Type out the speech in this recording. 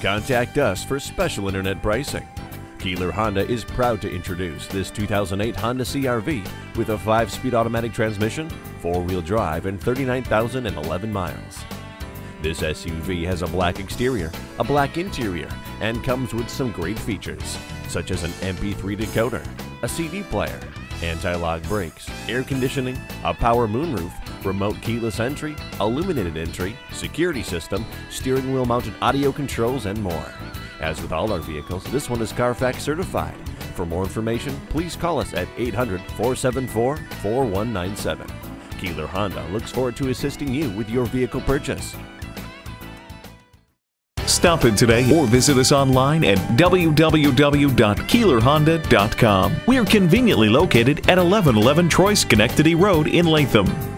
Contact us for special internet pricing. Keeler Honda is proud to introduce this 2008 Honda CRV with a 5-speed automatic transmission, 4-wheel drive, and 39,011 miles. This SUV has a black exterior, a black interior, and comes with some great features, such as an MP3 decoder, a CD player, anti-lock brakes, air conditioning, a power moonroof, remote keyless entry, illuminated entry, security system, steering wheel mounted audio controls, and more. As with all our vehicles, this one is Carfax certified. For more information, please call us at 800 474 4197. Keeler Honda looks forward to assisting you with your vehicle purchase. Stop in today or visit us online at www.keelerhonda.com. We are conveniently located at 1111 Troy Schenectady Road in Latham.